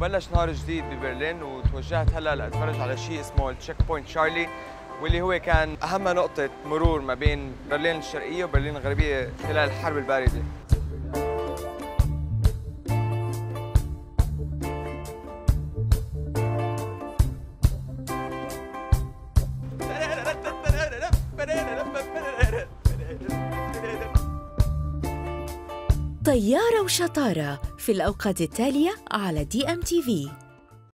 وبلش نهار جديد ببرلين وتوجهت هلا لأتفرج على شيء اسمه ال Checkpoint Charlie واللي هو كان أهم نقطة مرور ما بين برلين الشرقية وبرلين الغربية خلال الحرب الباردة. طيارة وشطارة في الأوقات التالية على دي أم تي في